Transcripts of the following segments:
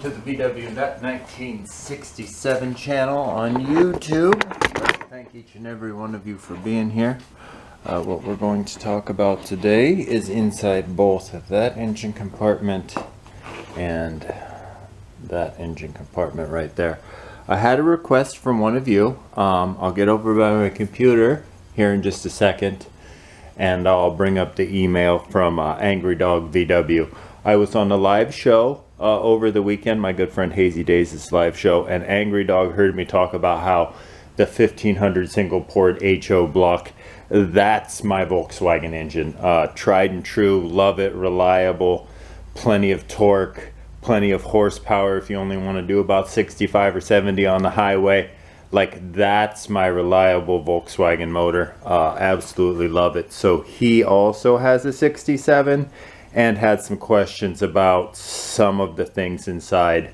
to the VW Nut 1967 channel on YouTube. Thank each and every one of you for being here. Uh, what we're going to talk about today is inside both that engine compartment and that engine compartment right there. I had a request from one of you. Um, I'll get over by my computer here in just a second and I'll bring up the email from uh, Angry Dog VW. I was on a live show uh, over the weekend, my good friend Hazy Days' live show, and Angry Dog heard me talk about how the 1500 single port HO block, that's my Volkswagen engine. Uh, tried and true, love it, reliable, plenty of torque, plenty of horsepower if you only want to do about 65 or 70 on the highway. Like that's my reliable Volkswagen motor. Uh, absolutely love it. So he also has a 67 and had some questions about some of the things inside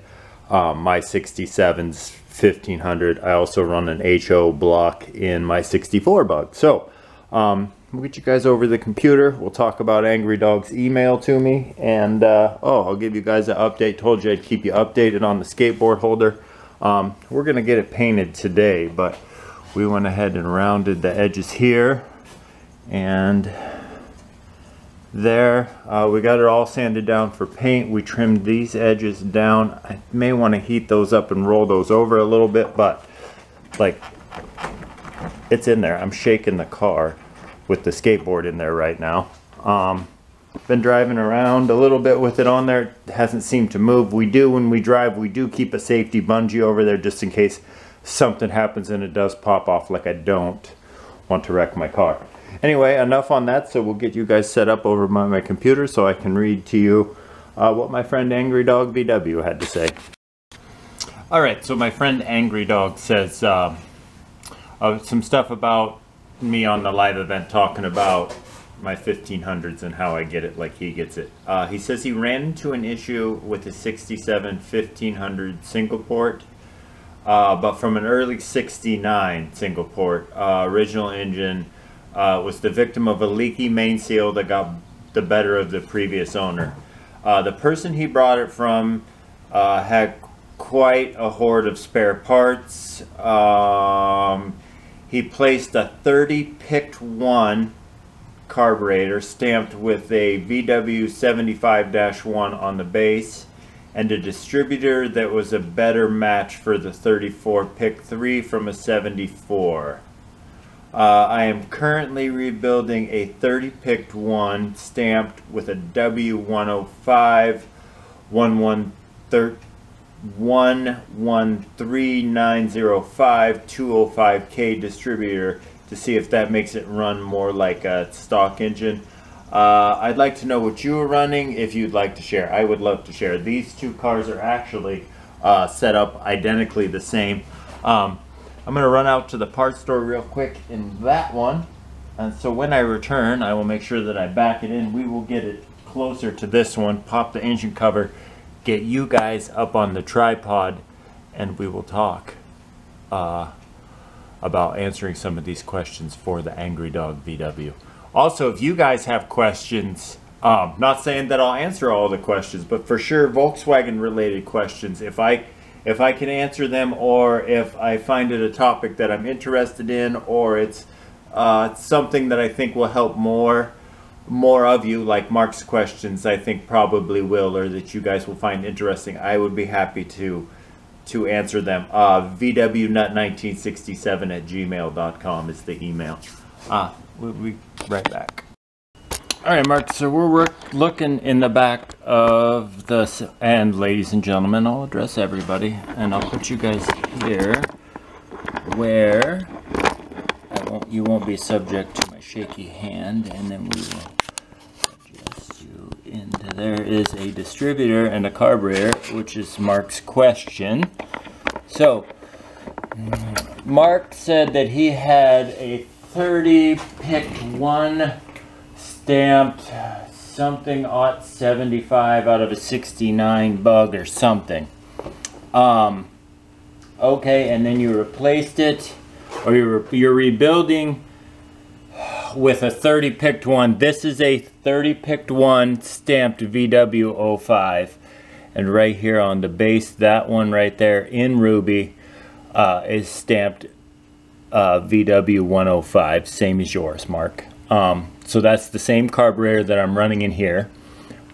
um, my 67's 1500. I also run an HO block in my 64 bug. So um, we'll get you guys over the computer. We'll talk about Angry Dog's email to me. And uh, oh, I'll give you guys an update. Told you I'd keep you updated on the skateboard holder. Um, we're going to get it painted today, but we went ahead and rounded the edges here. And there. Uh, we got it all sanded down for paint. We trimmed these edges down. I may want to heat those up and roll those over a little bit, but like it's in there. I'm shaking the car with the skateboard in there right now. Um, been driving around a little bit with it on there. It hasn't seemed to move. We do when we drive, we do keep a safety bungee over there just in case something happens and it does pop off like I don't want to wreck my car. Anyway, enough on that, so we'll get you guys set up over my, my computer so I can read to you uh, what my friend Angry Dog VW had to say. Alright, so my friend Angry Dog says um, uh, some stuff about me on the live event talking about my 1500s and how I get it like he gets it. Uh, he says he ran into an issue with his 67 1500 single port, uh, but from an early 69 single port, uh, original engine, uh, was the victim of a leaky main seal that got the better of the previous owner. Uh, the person he brought it from uh, had quite a hoard of spare parts. Um, he placed a 30 PICT one carburetor stamped with a VW 75-1 on the base and a distributor that was a better match for the 34 PICT 3 from a 74. Uh, I am currently rebuilding a 30 PICT one stamped with a W105 113905 205K distributor to see if that makes it run more like a stock engine. Uh, I'd like to know what you are running if you'd like to share. I would love to share. These two cars are actually uh, set up identically the same. Um, I'm going to run out to the parts store real quick in that one. And so when I return, I will make sure that I back it in. We will get it closer to this one, pop the engine cover, get you guys up on the tripod, and we will talk uh, about answering some of these questions for the Angry Dog VW. Also, if you guys have questions, um, not saying that I'll answer all the questions, but for sure Volkswagen related questions, if I if I can answer them or if I find it a topic that I'm interested in or it's uh, something that I think will help more more of you like Mark's questions I think probably will or that you guys will find interesting I would be happy to to answer them. Uh, vwnut1967 at gmail.com is the email. Uh, we'll be right back all right, Mark, so we're looking in the back of the, and ladies and gentlemen, I'll address everybody, and I'll put you guys here, where won't, you won't be subject to my shaky hand, and then we will adjust you into, there is a distributor and a carburetor, which is Mark's question. So, Mark said that he had a 30 PICT one stamped something ought 75 out of a 69 bug or something. Um, okay, and then you replaced it, or you're, you're rebuilding with a 30 PICT one. This is a 30 PICT one stamped VW05. And right here on the base, that one right there in ruby uh, is stamped uh, VW 105, same as yours, Mark. Um, so that's the same carburetor that I'm running in here.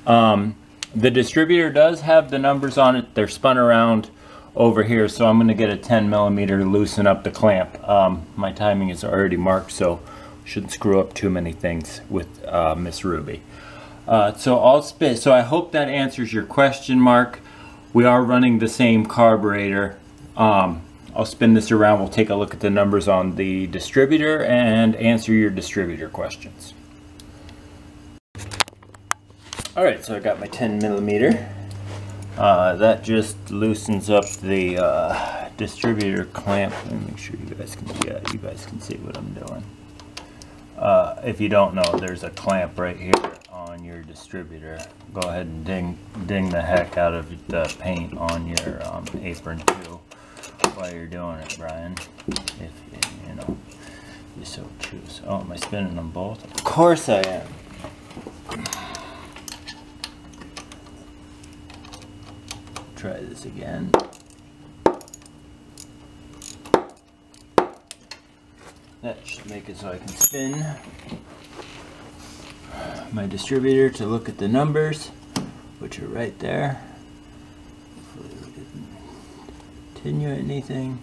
Um, the distributor does have the numbers on it. They're spun around over here, so I'm going to get a 10 millimeter to loosen up the clamp. Um, my timing is already marked, so shouldn't screw up too many things with uh, Miss Ruby. Uh, so I'll spit. So I hope that answers your question, Mark. We are running the same carburetor. Um, I'll spin this around. We'll take a look at the numbers on the distributor and answer your distributor questions. All right, so I got my 10 millimeter. Uh, that just loosens up the uh, distributor clamp. Let me make sure you guys can see yeah, you guys can see what I'm doing. Uh, if you don't know, there's a clamp right here on your distributor. Go ahead and ding ding the heck out of the paint on your um, apron too while you're doing it, Brian. If you, you know you so choose. Oh, am I spinning them both? Of course I am. Try this again. That should make it so I can spin my distributor to look at the numbers, which are right there. Hopefully we didn't continue anything.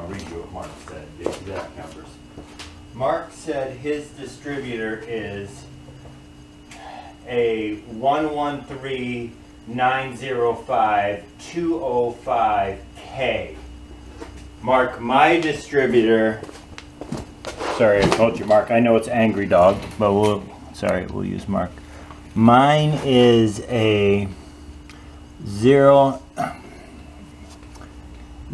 I'll read you what Mark said, the exact numbers. Mark said his distributor is a 113905-205K. Mark, my distributor, sorry I told you Mark, I know it's Angry Dog, but we'll, sorry, we'll use Mark. Mine is a zero,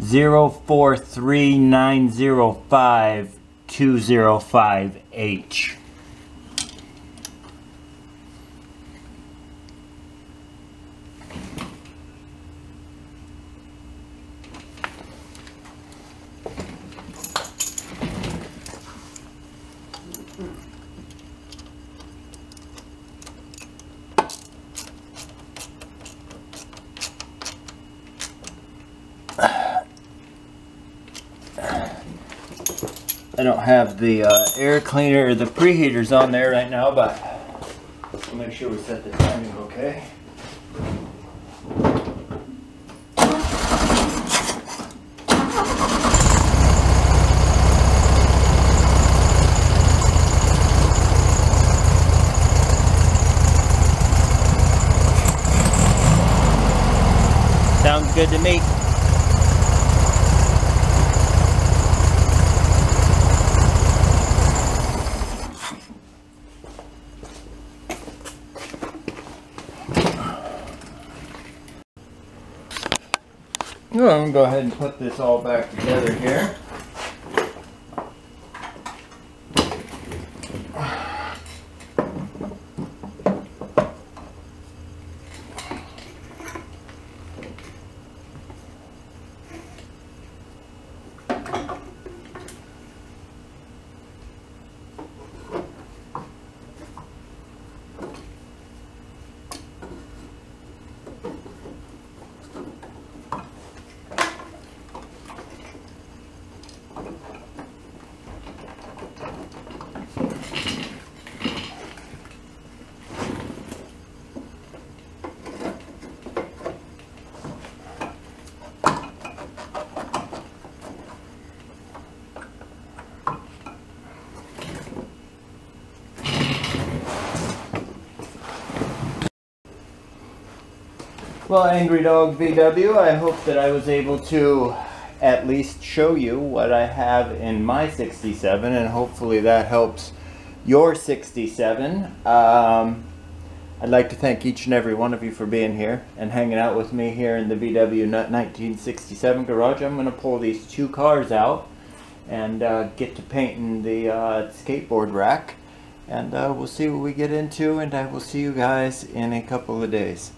zero four three nine zero five two zero five H. I don't have the uh, air cleaner or the preheaters on there right now, but we'll make sure we set the timing okay. Sounds good to me. I'm gonna go ahead and put this all back together here. Well, Angry Dog VW, I hope that I was able to at least show you what I have in my 67 and hopefully that helps your 67. Um, I'd like to thank each and every one of you for being here and hanging out with me here in the VW Nut 1967 garage. I'm going to pull these two cars out and uh, get to painting the uh, skateboard rack and uh, we'll see what we get into and I will see you guys in a couple of days.